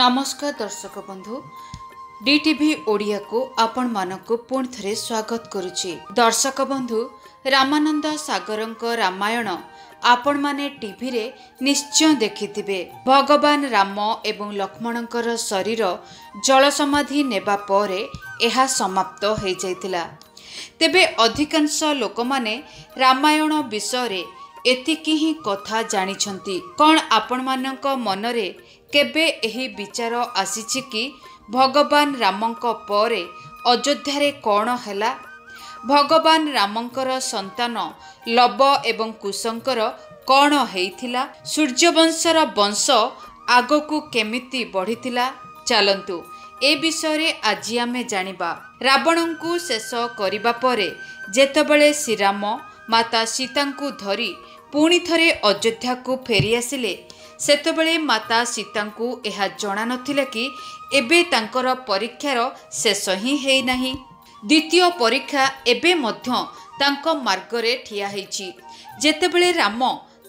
ନମସ୍କାର ଦର୍ଶକ ବନ୍ଧୁ। ଡିଟିଭି ଓଡ଼ିଆକୁ ଆପଣମାନଙ୍କୁ ପୁଣି ଥରେ ସ୍ୱାଗତ କରୁଛି। ଦର୍ଶକ ବନ୍ଧୁ ରାମାନନ୍ଦ ସାଗରଙ୍କ ରାମାୟଣ ଆପଣମାନେ ଟିଭିରେ ନିଶ୍ଚୟ ଦେଖିଥିବେ। ଭଗବାନ ରାମ ଏବଂ ଲକ୍ଷ୍ମଣଙ୍କର ଶରୀର ଜଳସମାଧି ନେବା ପରେ ଏହା ସମାପ୍ତ ହୋଇଯାଇଥିଲା। ତେବେ ଅଧିକାଂଶ ଲୋକମାନେ ରାମାୟଣ ବିଷୟରେ ଏତିକି ହିଁ କଥା ଜାଣିଛନ୍ତି। କ'ଣ ଆପଣମାନଙ୍କ ମନରେ କେବେ ଏହି ବିଚାର ଆସିଛି କି? ଭଗବାନ ରାମଙ୍କ ପରେ ଅଯୋଧ୍ୟାରେ କ'ଣ ହେଲା? ଭଗବାନ ରାମଙ୍କର ସନ୍ତାନ ଲବ ଏବଂ କୁଶଙ୍କର କ'ଣ ହେଇଥିଲା? ସୂର୍ଯ୍ୟବଂଶର ବଂଶ ଆଗକୁ କେମିତି ବଢ଼ିଥିଲା? ଚାଲନ୍ତୁ ଏ ବିଷୟରେ ଆଜି ଆମେ ଜାଣିବା। ରାବଣଙ୍କୁ ଶେଷ କରିବା ପରେ ଯେତେବେଳେ ଶ୍ରୀରାମ ମାତା ସୀତାଙ୍କୁ ଧରି ପୁଣି ଥରେ ଅଯୋଧ୍ୟାକୁ ଫେରିଆସିଲେ ସେତେବେଳେ ମାତା ସୀତାଙ୍କୁ ଏହା ଜଣାନଥିଲା କି ଏବେ ତାଙ୍କର ପରୀକ୍ଷାର ଶେଷ ହିଁ ହେଇନାହିଁ। ଦ୍ୱିତୀୟ ପରୀକ୍ଷା ଏବେ ମଧ୍ୟ ତାଙ୍କ ମାର୍ଗରେ ଠିଆ ହେଇଛି। ଯେତେବେଳେ ରାମ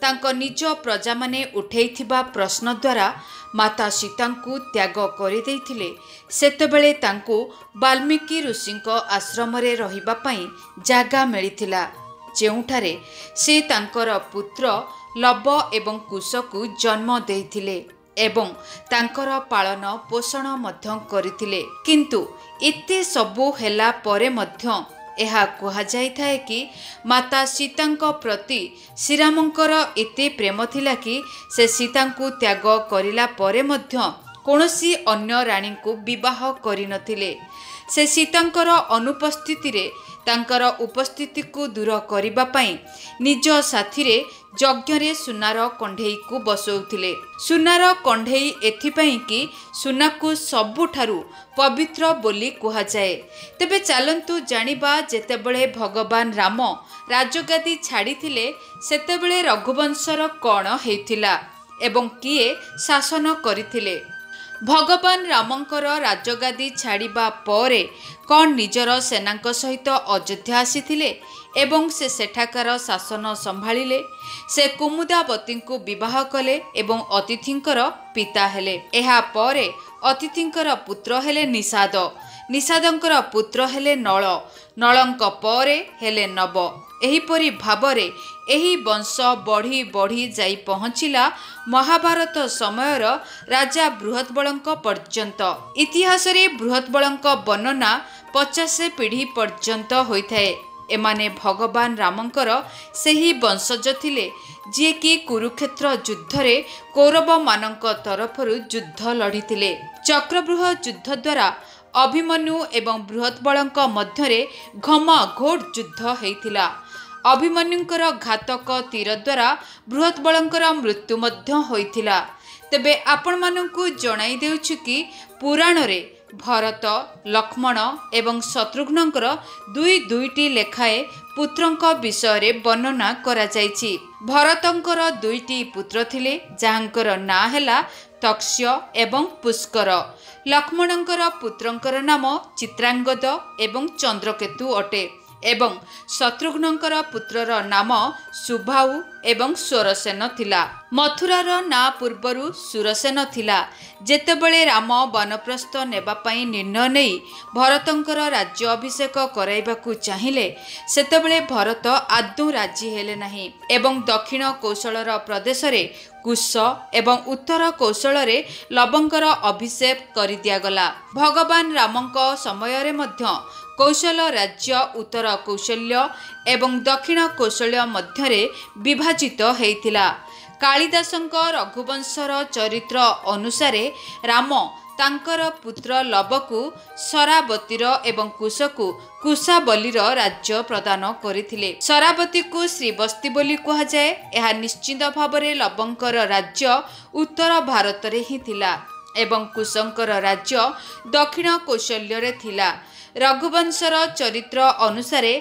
ତାଙ୍କ ନିଜ ପ୍ରଜାମାନେ ଉଠେଇଥିବା ପ୍ରଶ୍ନ ଦ୍ୱାରା ମାତା ସୀତାଙ୍କୁ ତ୍ୟାଗ କରିଦେଇଥିଲେ ସେତେବେଳେ ତାଙ୍କୁ ବାଲ୍ମୀକି ଋଷିଙ୍କ ଆଶ୍ରମରେ ରହିବା ପାଇଁ ଜାଗା ମିଳିଥିଲା। ଯେଉଁଠାରେ ସେ ତାଙ୍କର ପୁତ୍ର ଲବ ଏବଂ କୁଶକୁ ଜନ୍ମ ଦେଇଥିଲେ ଏବଂ ତାଙ୍କର ପାଳନ ପୋଷଣ ମଧ୍ୟ କରିଥିଲେ। କିନ୍ତୁ ଏତେ ସବୁ ହେଲା ପରେ ମଧ୍ୟ ଏହା କୁହାଯାଇଥାଏ କି ମାତା ସୀତାଙ୍କ ପ୍ରତି ଶ୍ରୀରାମଙ୍କର ଏତେ ପ୍ରେମ ଥିଲା କି ସେ ସୀତାଙ୍କୁ ତ୍ୟାଗ କରିଲା ପରେ ମଧ୍ୟ କୌଣସି ଅନ୍ୟ ରାଣୀଙ୍କୁ ବିବାହ କରିନଥିଲେ। ସେ ସୀତାଙ୍କର ଅନୁପସ୍ଥିତିରେ ତାଙ୍କର ଉପସ୍ଥିତିକୁ ଦୂର କରିବା ପାଇଁ ନିଜ ସାଥିରେ ଯଜ୍ଞରେ ସୁନାର କଣ୍ଢେଇକୁ ବସଉଥିଲେ। ସୁନାର କଣ୍ଢେଇ ଏଥିପାଇଁ କି ସୁନାକୁ ସବୁଠାରୁ ପବିତ୍ର ବୋଲି କୁହାଯାଏ। ତେବେ ଚାଲନ୍ତୁ ଜାଣିବା ଯେତେବେଳେ ଭଗବାନ ରାମ ରାଜଗାଦି ଛାଡ଼ିଥିଲେ ସେତେବେଳେ ରଘୁବଂଶର କ'ଣ ହେଇଥିଲା ଏବଂ କିଏ ଶାସନ କରିଥିଲେ। ଭଗବାନ ରାମଙ୍କର ରାଜଗାଦି ଛାଡ଼ିବା ପରେ କ'ଣ ନିଜର ସେନାଙ୍କ ସହିତ ଅଯୋଧ୍ୟା ଆସିଥିଲେ ଏବଂ ସେ ସେଠାକାର ଶାସନ ସମ୍ଭାଳିଲେ? ସେ କୁମୁଦାବତୀଙ୍କୁ ବିବାହ କଲେ ଏବଂ ଅତିଥିଙ୍କର ପିତା ହେଲେ। ଏହା ପରେ ଅତିଥିଙ୍କର ପୁତ୍ର ହେଲେ ନିଷାଦ। ନିଷାଦଙ୍କର ପୁତ୍ର ହେଲେ ନଳ ନଳଙ୍କ ପରେ ହେଲେ ନବ। ଏହିପରି ଭାବରେ ଏହି ବଂଶ ବଢ଼ି ବଢ଼ି ଯାଇ ପହଞ୍ଚିଲା ମହାଭାରତ ସମୟର ରାଜା ବୃହତ୍ବଳଙ୍କ ପର୍ଯ୍ୟନ୍ତ। ଇତିହାସରେ ବୃହତ୍ବଳଙ୍କ ବର୍ଣ୍ଣନା ପଚାଶ ପିଢ଼ି ପର୍ଯ୍ୟନ୍ତ ହୋଇଥାଏ। ଏମାନେ ଭଗବାନ ରାମଙ୍କର ସେହି ବଂଶଜ ଥିଲେ ଯିଏକି କୁରୁକ୍ଷେତ୍ର ଯୁଦ୍ଧରେ କୌରବମାନଙ୍କ ତରଫରୁ ଯୁଦ୍ଧ ଲଢ଼ିଥିଲେ। ଚକ୍ରବୃହ ଯୁଦ୍ଧ ଦ୍ୱାରା ଅଭିମନ୍ୟୁ ଏବଂ ବୃହତ୍ବଳଙ୍କ ମଧ୍ୟରେ ଘମାଘୋଟ ଯୁଦ୍ଧ ହେଇଥିଲା। ଅଭିମନ୍ୟୁଙ୍କର ଘାତକ ତୀର ଦ୍ୱାରା ବୃହତ୍ବଳଙ୍କର ମୃତ୍ୟୁ ମଧ୍ୟ ହୋଇଥିଲା। ତେବେ ଆପଣମାନଙ୍କୁ ଜଣାଇ ଦେଉଛୁ କି ପୁରାଣରେ ଭରତ ଲକ୍ଷ୍ମଣ ଏବଂ ଶତ୍ରୁଘ୍ନଙ୍କର ଦୁଇ ଦୁଇଟି ଲେଖାଏ ପୁତ୍ରଙ୍କ ବିଷୟରେ ବର୍ଣ୍ଣନା କରାଯାଇଛି। ଭରତଙ୍କର ଦୁଇଟି ପୁତ୍ର ଥିଲେ ଯାହାଙ୍କର ନାଁ ହେଲା ତକ୍ଷ୍ୟ ଏବଂ ପୁଷ୍କର। ଲକ୍ଷ୍ମଣଙ୍କର ପୁତ୍ରଙ୍କର ନାମ ଚିତ୍ରାଙ୍ଗଦ ଏବଂ ଚନ୍ଦ୍ରକେତୁ ଅଟେ। ଏବଂ ଶତ୍ରୁଘ୍ନଙ୍କର ପୁତ୍ରର ନାମ ସୁଭାଉ ଏବଂ ସ୍ୱରସେନ ଥିଲା। ମଥୁରାର ନାଁ ପୂର୍ବରୁ ସୁରସେନ ଥିଲା। ଯେତେବେଳେ ରାମ ବନପ୍ରସ୍ଥ ନେବା ପାଇଁ ନିର୍ଣ୍ଣୟ ନେଇ ଭରତଙ୍କର ରାଜ୍ୟ ଅଭିଷେକ କରାଇବାକୁ ଚାହିଁଲେ ସେତେବେଳେ ଭରତ ଆଦୌ ରାଜି ହେଲେ ନାହିଁ ଏବଂ ଦକ୍ଷିଣ କୌଶଳର ପ୍ରଦେଶରେ କୁଶ ଏବଂ ଉତ୍ତର କୌଶଳରେ ଲବଙ୍କର ଅଭିଷେକ କରିଦିଆଗଲା। ଭଗବାନ ରାମଙ୍କ ସମୟରେ ମଧ୍ୟ କୌଶଳ ରାଜ୍ୟ ଉତ୍ତର କୌଶଲ୍ୟ ଏବଂ ଦକ୍ଷିଣ କୌଶଲ୍ୟ ମଧ୍ୟରେ ବିଭାଜିତ ହେଇଥିଲା କାଳିଦାସଙ୍କ ରଘୁବଂଶର ଚରିତ୍ର ଅନୁସାରେ ରାମ ତାଙ୍କର ପୁତ୍ର ଲବକୁ ସରାବତୀର ଏବଂ କୁଶକୁ କୁଶାବଲୀର ରାଜ୍ୟ ପ୍ରଦାନ କରିଥିଲେ। ସରାବତୀକୁ ଶ୍ରୀବସ୍ତି ବୋଲି କୁହାଯାଏ। ଏହା ନିଶ୍ଚିତ ଭାବରେ ଲବଙ୍କର ରାଜ୍ୟ ଉତ୍ତର ଭାରତରେ ହିଁ ଥିଲା ଏବଂ କୁଶଙ୍କର ରାଜ୍ୟ ଦକ୍ଷିଣ କୌଶଲ୍ୟରେ ଥିଲା। ରଘୁବଂଶର ଚରିତ୍ର ଅନୁସାରେ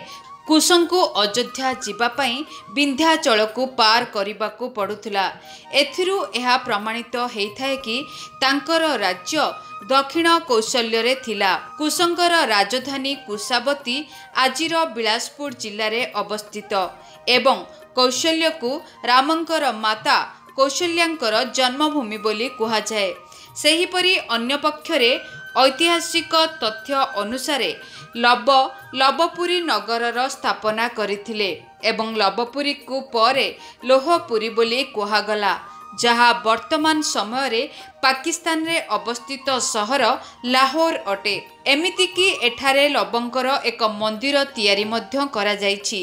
କୁଶଙ୍କୁ ଅଯୋଧ୍ୟା ଯିବା ପାଇଁ ବିନ୍ଧ୍ୟାଚଳକୁ ପାର କରିବାକୁ ପଡ଼ୁଥିଲା। ଏଥିରୁ ଏହା ପ୍ରମାଣିତ ହେଇଥାଏ କି ତାଙ୍କର ରାଜ୍ୟ ଦକ୍ଷିଣ କୌଶଲ୍ୟରେ ଥିଲା। କୁଶଙ୍କର ରାଜଧାନୀ କୁଶାବତୀ ଆଜିର ବିଳାସପୁର ଜିଲ୍ଲାରେ ଅବସ୍ଥିତ ଏବଂ କୌଶଲ୍ୟକୁ ରାମଙ୍କର ମାତା କୌଶଲ୍ୟାଙ୍କର ଜନ୍ମଭୂମି ବୋଲି କୁହାଯାଏ। ସେହିପରି ଅନ୍ୟପକ୍ଷରେ ଐତିହାସିକ ତଥ୍ୟ ଅନୁସାରେ ଲବ ଲବପୁରୀ ନଗରର ସ୍ଥାପନା କରିଥିଲେ ଏବଂ ଲବପୁରୀକୁ ପରେ ଲୋହପୁରୀ ବୋଲି କୁହାଗଲା। ଯାହା ବର୍ତ୍ତମାନ ସମୟରେ ପାକିସ୍ତାନରେ ଅବସ୍ଥିତ ସହର ଲାହୋର ଅଟେ। ଏମିତିକି ଏଠାରେ ଲବଙ୍କର ଏକ ମନ୍ଦିର ତିଆରି ମଧ୍ୟ କରାଯାଇଛି।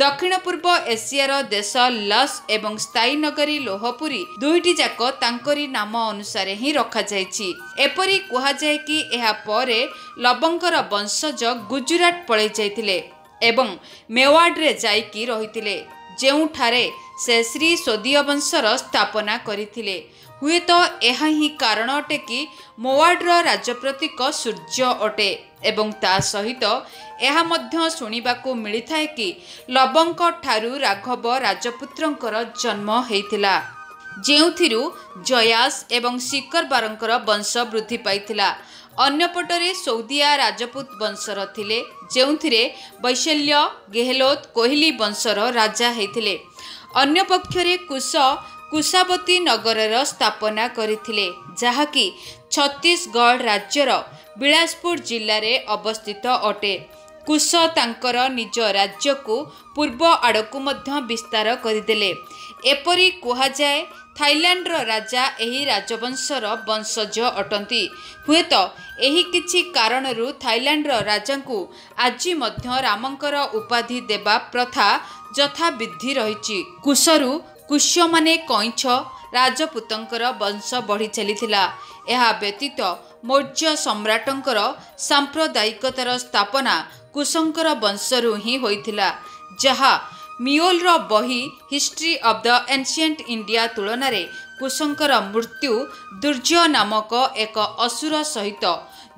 ଦକ୍ଷିଣ ପୂର୍ବ ଏସିଆର ଦେଶ ଲସ୍ ଏବଂ ସ୍ଥାୟୀ ନଗରୀ ଲୋହପୁରୀ ଦୁଇଟି ଯାକ ତାଙ୍କରି ନାମ ଅନୁସାରେ ହିଁ ରଖାଯାଇଛି। ଏପରି କୁହାଯାଏ କି ଏହା ପରେ ଲବଙ୍କର ବଂଶଜ ଗୁଜୁରାଟ ପଳାଇ ଯାଇଥିଲେ ଏବଂ ମେୱାଡ଼ରେ ଯାଇକି ରହିଥିଲେ। ଯେଉଁଠାରେ ସେ ଶ୍ରୀ ସୋଦୀୟ ବଂଶର ସ୍ଥାପନା କରିଥିଲେ। ହୁଏତ ଏହା ହିଁ କାରଣ ଅଟେ କି ମୋୱାଡ଼ର ରାଜପ୍ରତୀକ ସୂର୍ଯ୍ୟ ଅଟେ ଏବଂ ତା ସହିତ ଏହା ମଧ୍ୟ ଶୁଣିବାକୁ ମିଳିଥାଏ କି ଲବଙ୍କ ଠାରୁ ରାଘବ ରାଜପୁତ୍ରଙ୍କର ଜନ୍ମ ହେଇଥିଲା। ଯେଉଁଥିରୁ ଜୟାସ ଏବଂ ଶିକରବାରଙ୍କର ବଂଶ ବୃଦ୍ଧି ପାଇଥିଲା। ଅନ୍ୟପଟରେ ସୌଦିଆ ରାଜପୁତ ବଂଶର ଥିଲେ ଯେଉଁଥିରେ ବୈଶଲ୍ୟ ଗେହଲୋତ କୋହଲି ବଂଶର ରାଜା ହେଇଥିଲେ। ଅନ୍ୟପକ୍ଷରେ କୁଶ କୁଶାବତୀ ନଗରର ସ୍ଥାପନା କରିଥିଲେ ଯାହାକି ଛତିଶଗଡ଼ ରାଜ୍ୟର ବିଳାସପୁର ଜିଲ୍ଲାରେ ଅବସ୍ଥିତ ଅଟେ। କୁଶ ତାଙ୍କର ନିଜ ରାଜ୍ୟକୁ ପୂର୍ବ ଆଡ଼କୁ ମଧ୍ୟ ବିସ୍ତାର କରିଦେଲେ। ଏପରି କୁହାଯାଏ ଥାଇଲାଣ୍ଡର ରାଜା ଏହି ରାଜବଂଶର ବଂଶଜ ଅଟନ୍ତି। ହୁଏତ ଏହି କିଛି କାରଣରୁ ଥାଇଲାଣ୍ଡର ରାଜାଙ୍କୁ ଆଜି ମଧ୍ୟ ରାମଙ୍କର ଉପାଧି ଦେବା ପ୍ରଥା ଯଥାବିଧି ରହିଛି। କୁଶରୁ କୁଶ୍ୟମାନେ କଇଁଛ ରାଜପୁତଙ୍କର ବଂଶ ବଢ଼ି ଚାଲିଥିଲା। ଏହା ବ୍ୟତୀତ ମୌର୍ଯ୍ୟ ସମ୍ରାଟଙ୍କର ସାମ୍ପ୍ରଦାୟିକତାର ସ୍ଥାପନା କୁଶଙ୍କର ବଂଶରୁ ହିଁ ହୋଇଥିଲା ଯାହା ମିଓଲର ବହି history of the ancient India ତୁଳନାରେ କୁଶଙ୍କର ମୃତ୍ୟୁ ଦୁର୍ଯ୍ୟ ନାମକ ଏକ ଅସୁର ସହିତ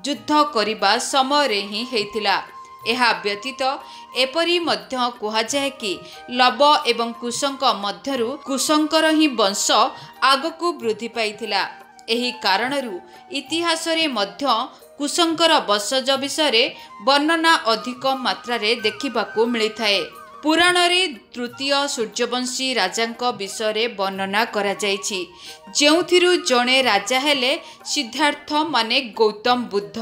ଯୁଦ୍ଧ କରିବା ସମୟରେ ହିଁ ହେଇଥିଲା। ଏହା ବ୍ୟତୀତ ଏପରି ମଧ୍ୟ କୁହାଯାଏ କି ଲବ ଏବଂ କୁଶଙ୍କ ମଧ୍ୟରୁ କୁଶଙ୍କର ହିଁ ବଂଶ ଆଗକୁ ବୃଦ୍ଧି ପାଇଥିଲା। ଏହି କାରଣରୁ ଇତିହାସରେ ମଧ୍ୟ କୁଶଙ୍କର ବଂଶଜ ବିଷୟରେ ବର୍ଣ୍ଣନା ଅଧିକ ମାତ୍ରାରେ ଦେଖିବାକୁ ମିଳିଥାଏ। ପୁରାଣରେ ତୃତୀୟ ସୂର୍ଯ୍ୟବଂଶୀ ରାଜାଙ୍କ ବିଷୟରେ ବର୍ଣ୍ଣନା କରାଯାଇଛି। ଯେଉଁଥିରୁ ଜଣେ ରାଜା ହେଲେ ସିଦ୍ଧାର୍ଥ ମାନେ ଗୌତମ ବୁଦ୍ଧ।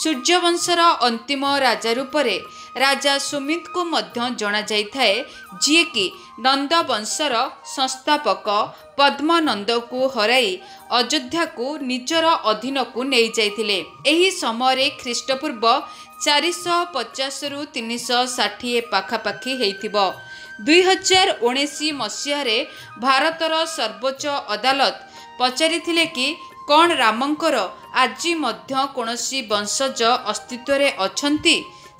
ସୂର୍ଯ୍ୟବଂଶର ଅନ୍ତିମ ରାଜା ରୂପରେ ରାଜା ସୁମିତଙ୍କୁ ମଧ୍ୟ ଜଣାଯାଇଥାଏ ଯିଏକି ନନ୍ଦବଂଶର ସଂସ୍ଥାପକ ପଦ୍ମନନ୍ଦକୁ ହରାଇ ଅଯୋଧ୍ୟାକୁ ନିଜର ଅଧୀନକୁ ନେଇଯାଇଥିଲେ। ଏହି ସମୟରେ ଖ୍ରୀଷ୍ଟପୂର୍ବ ଚାରିଶହ ପଚାଶରୁ ତିନିଶହ ଷାଠିଏ ପାଖାପାଖି ହେଇଥିବ। ଦୁଇହଜାର ଉଣେଇଶ ମସିହାରେ ଭାରତର ସର୍ବୋଚ୍ଚ ଅଦାଲତ ପଚାରିଥିଲେ କି କ'ଣ ରାମଙ୍କର ଆଜି ମଧ୍ୟ କୌଣସି ବଂଶଜ ଅସ୍ତିତ୍ୱରେ ଅଛନ୍ତି?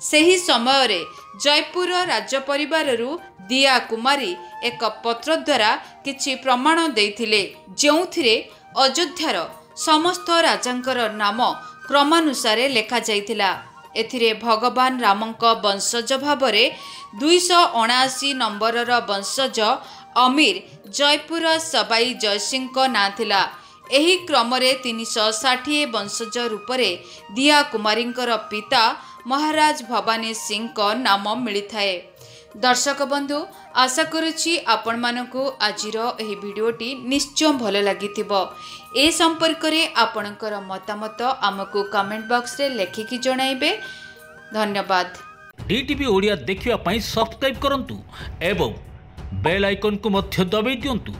ସେହି ସମୟରେ ଜୟପୁର ରାଜପରିବାରରୁ ଦିଆ କୁମାରୀ ଏକ ପତ୍ର ଦ୍ୱାରା କିଛି ପ୍ରମାଣ ଦେଇଥିଲେ। ଯେଉଁଥିରେ ଅଯୋଧ୍ୟାର ସମସ୍ତ ରାଜାଙ୍କର ନାମ କ୍ରମାନୁସାରେ ଲେଖାଯାଇଥିଲା। ଏଥିରେ ଭଗବାନ ରାମଙ୍କ ବଂଶଜ ଭାବରେ ଦୁଇଶହ ଅଣାଅଶୀ ନମ୍ବରର ବଂଶଜ ଅମୀର ଜୟପୁର ସବାଇ ଜୟସିଂଙ୍କ ନାଁ ଥିଲା। ଏହି କ୍ରମରେ ତିନିଶହ ଷାଠିଏ ବଂଶଜ ରୂପରେ ଦିଆ କୁମାରୀଙ୍କର ପିତା ମହାରାଜ ଭବାନୀ ସିଂଙ୍କ ନାମ ମିଳିଥାଏ। ଦର୍ଶକ ବନ୍ଧୁ ଆଶା କରୁଛି ଆପଣମାନଙ୍କୁ ଆଜିର ଏହି ଭିଡ଼ିଓଟି ନିଶ୍ଚୟ ଭଲ ଲାଗିଥିବ। ଏ ସମ୍ପର୍କରେ ଆପଣଙ୍କର ମତାମତ ଆମକୁ କମେଣ୍ଟ ବକ୍ସରେ ଲେଖିକି ଜଣାଇବେ। ଧନ୍ୟବାଦ। ଡିଟିଭି ଓଡ଼ିଆ ଦେଖିବା ପାଇଁ ସବସ୍କ୍ରାଇବ୍ କରନ୍ତୁ ଏବଂ ବେଲ୍ ଆଇକନ୍କୁ ମଧ୍ୟ ଦବାଇ ଦିଅନ୍ତୁ।